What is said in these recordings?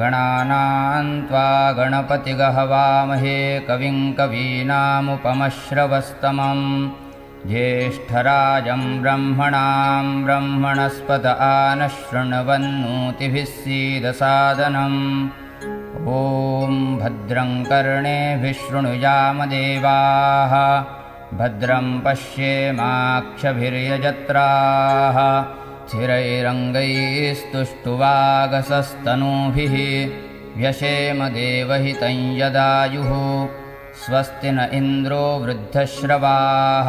गणानान्त्वा गणपतिगहवामहे कविं कवीनामुपमश्रवस्तमम्। ज्येष्ठराजं ब्रह्मणां ब्रह्मणस्पत आनशृण्वन्नोतिभिः सीदसादनम्। ॐ भद्रं कर्णेभिः शृणुयामदेवाः भद्रं पश्येमाक्षभिर्यजत्राः स्थिरैरङ्गैस्तुष्टुवागसस्तनूभिः व्यशेमदेवहितं यदायुः स्वस्ति न इन्द्रो वृद्धश्रवाः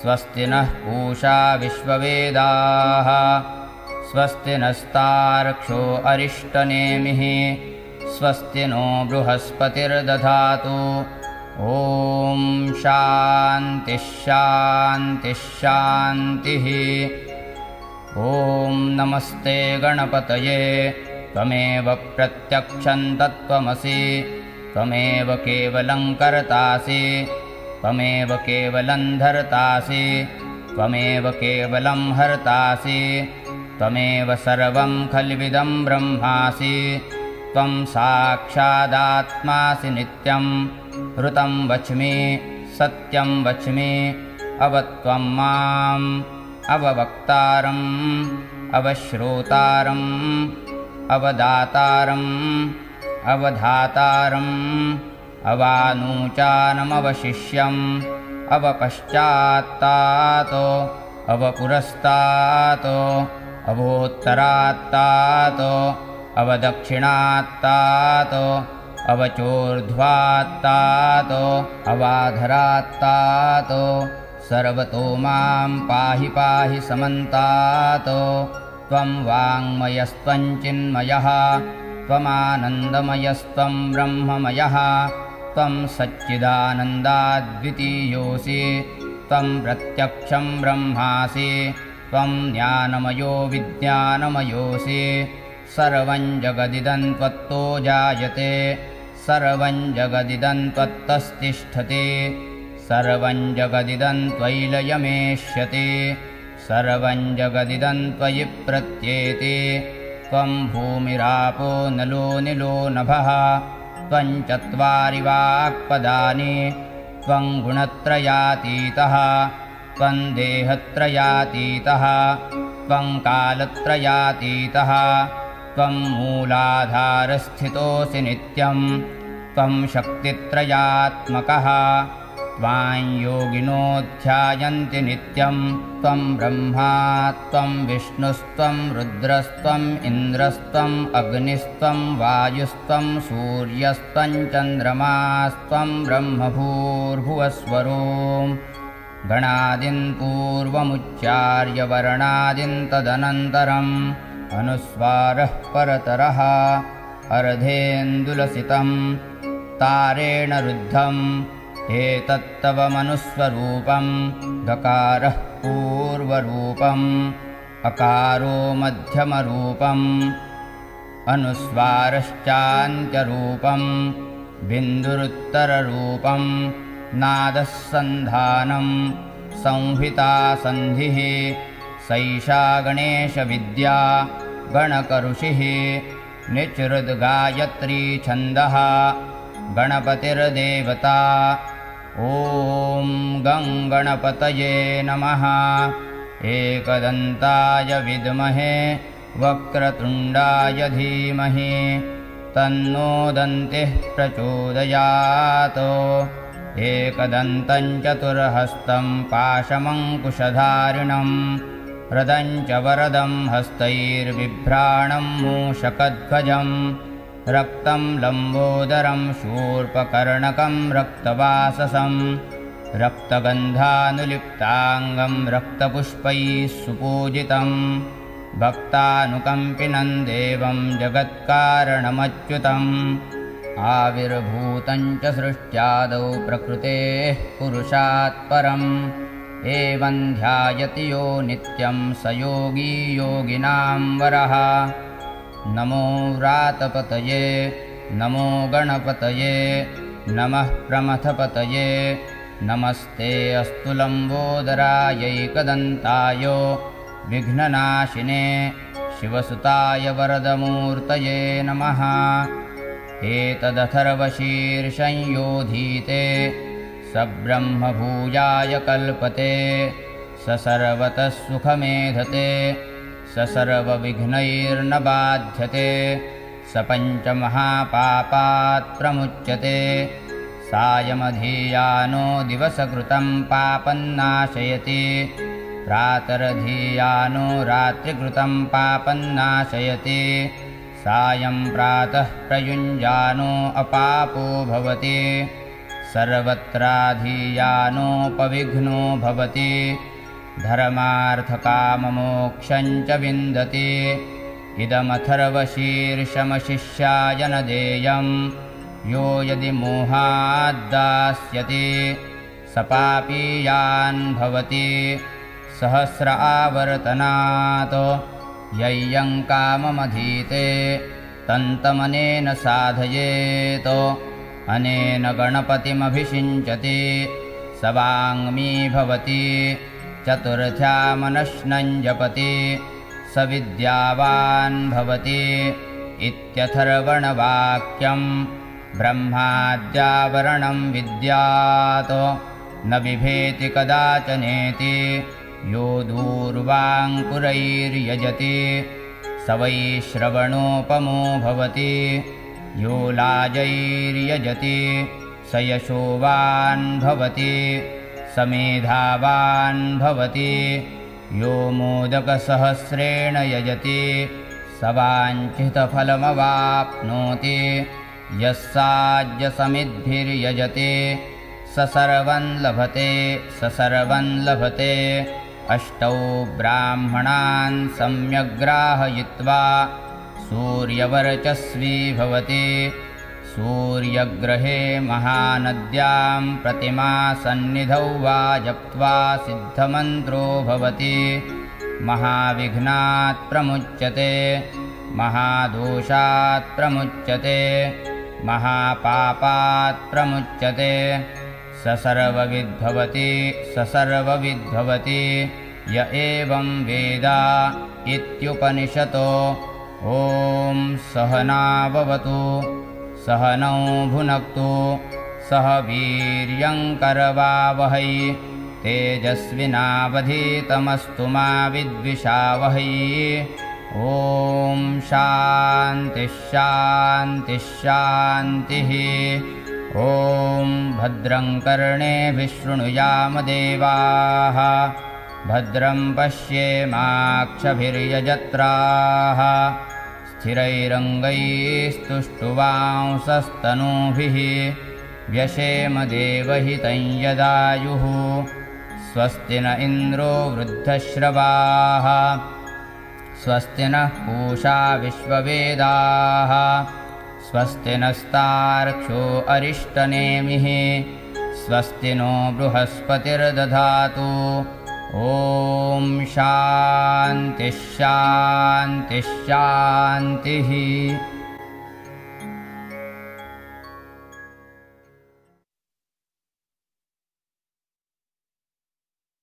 स्वस्ति नः पूषा विश्ववेदाः स्वस्ति नस्तार्क्षो अरिष्टनेमिः स्वस्ति नो बृहस्पतिर्दधातु। ॐ शान्तिः ॐ नमस्ते गणपतये। त्वमेव प्रत्यक्षं तत्त्वमसि। त्वमेव केवलं कर्तासि। त्वमेव केवलं धर्तासि। त्वमेव केवलं हर्तासि। त्वमेव सर्वं खल्विदं ब्रह्मासि। त्वं साक्षादात्मासि नित्यं। ऋतं वच्मि सत्यं वच्मि अवत्वं माम् अववक्तारम् अवश्रोतारम् अवदातारम् अवधातारम् अवानूचानमवशिष्यम् अवपश्चात्तातो अवपुरस्तातो अवोत्तरात्तातो अवदक्षिणात्तातो अवचोर्ध्वात्तातो अवाधरात्तातो सर्वतो मां पाहि पाहि समन्तातो। त्वं वाङ्मयस्त्वञ्चिन्मयः त्वमानन्दमयस्त्वं ब्रह्ममयः त्वं सच्चिदानन्दाद्वितीयोऽसि त्वं प्रत्यक्षं ब्रह्मासि त्वं ज्ञानमयो विज्ञानमयोऽसि। सर्वं जगदिदं त्वत्तो जायते सर्वं जगदिदं त्वत्तस्तिष्ठति सर्वं जगदिदं त्वयिलयमेष्यति सर्वं जगदिदं त्वयि प्रत्येति। त्वं भूमिरापो नलो निलो नभः। त्वं चत्वारि वाक्पदानि त्वं गुणत्रयातीतः। त्वं देहत्रयातीतः। त्वं कालत्रयातीतः। त्वं मूलाधारस्थितोऽसि नित्यं। त्वं शक्तित्रयात्मकः त्वां योगिनोऽध्यायन्ति नित्यं त्वं ब्रह्मा त्वं विष्णुस्त्वं रुद्रस्त्वम् इन्द्रस्त्वम् अग्निस्त्वं वायुस्त्वं सूर्यस्त्वं चन्द्रमास्त्वं ब्रह्मभूर्भुवस्वरो गणादिन् पूर्वमुच्चार्यवर्णादिन् तदनन्तरम् अनुस्वारः परतरः अर्धेन्दुलसितं तारेण रुद्धम् एतत्तव मनुस्वरूपं गकारः पूर्वरूपम् अकारो मध्यमरूपम् अनुस्वारश्चान्त्यरूपं बिन्दुरुत्तररूपं नादः सन्धानं संहितासन्धिः सैषा गणेशविद्या गणकऋषिः निचृद्गायत्रीछन्दः गणपतिर्देवता ॐ गं गणपतये नमः। एकदन्ताय विद्महे वक्रतुण्डाय धीमहि तन्नो दन्तिः प्रचोदयात्। एकदन्तं चतुर्हस्तं पाशमङ्कुशधारिणं च वरदं हस्तैर्बिभ्राणं मूषकध्वजम् रक्तं लम्बोदरं शूर्पकर्णकं रक्तवाससं रक्तगन्धानुलिप्ताङ्गं रक्तपुष्पैः सुपूजितं भक्तानुकम्पिनं देवं जगत्कारणमच्युतम्। आविर्भूतं च सृष्ट्यादौ प्रकृतेः पुरुषात् परम्। एवं ध्यायति यो नित्यं स योगी योगिनां वरः नमो व्रातपतये नमो गणपतये नमः प्रमथपतये नमस्ते अस्तु लम्बोदरायैकदन्ताय विघ्ननाशिने शिवसुताय वरदमूर्तये नमः। एतदथर्वशीर्षंयोधीते स ब्रह्मभूयाय कल्पते स सर्वतः सुखमेधते स सर्वविघ्नैर्न बाध्यते स पञ्चमहापापात् प्रमुच्यते सायमधीयानो दिवसकृतं पापन्नाशयति प्रातरधीयानो रात्रिकृतं पापन्नाशयति सायं प्रातः प्रयुञ्जानो अपापो भवति सर्वत्राधीयानोपविघ्नो भवति धर्मार्थकाममोक्षञ्च विन्दति। इदमथर्वशीर्षमशिष्याय न देयम् यो यदि मोहाद्दास्यति सपापीयान् भवति। सहस्र आवर्तनात्। यय्यङ्काममधीते तन्तमनेन साधयेत्। अनेन गणपतिमभिषिञ्चति स वाङ्मी भवति चतुर्थ्यामनश्नञ्जपति स विद्यावान् भवति इत्यथर्वणवाक्यम् ब्रह्माद्यावरणं विद्यात् न बिभेति कदाचनेति यो दूर्वाङ्कुरैर्यजति स वै श्रवणोपमो भवति यो लाजैर्यजति स यशोवान् भवति स मेधावान् भवति। यो मोदकसहस्रेण यजति। स वाञ्छितफलमवाप्नोति यः साज्यसमिद्भिर्यजति स सर्वं लभते। स सर्वं लभते। अष्टौ ब्राह्मणान् सम्यग्राहयित्वा सूर्यवर्चस्वी भवति सूर्यग्रहे महानद्यां प्रतिमासन्निधौ वा जप्त्वा सिद्धमन्त्रो भवति। महाविघ्नात् प्रमुच्यते महादोषात् प्रमुच्यते महापापात् प्रमुच्यते। स सर्वविद्भवति स सर्वविद्भवति य एवं वेद इत्युपनिषतो। ॐ सहनाववतु सहनौ भुनक्तु सह वीर्यङ्करवावहै तेजस्विनावधीतमस्तु मा विद्विषावहै। ॐ शान्तिः ॐ भद्रं कर्णे विशृणुयामदेवाः भद्रं पश्येमाक्षभिर्यजत्राः स्थिरैरङ्गैस्तुष्टुवांसस्तनूभिः व्यशेमदेवहितं यदायुः स्वस्ति न इन्द्रो वृद्धश्रवाः। स्वस्ति नः पूषा विश्ववेदाः। स्वस्ति नस्तार्क्ष्यो अरिष्टनेमिः। स्वस्ति नो बृहस्पतिर्दधातु ॐ शान्तिः शान्तिः शान्तिः